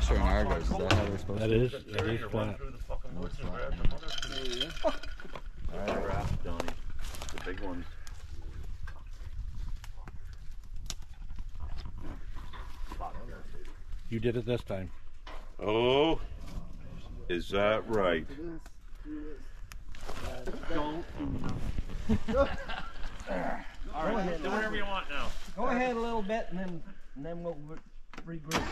pressure in Argos. Is that how they're supposed That to? is, That is, that is flat. No, it's not. woods. Alright, Raph, Donnie. The big ones. You did it this time. Oh, is that right? All right, do whatever you want now. Go ahead a little bit and then, and then we'll regroup.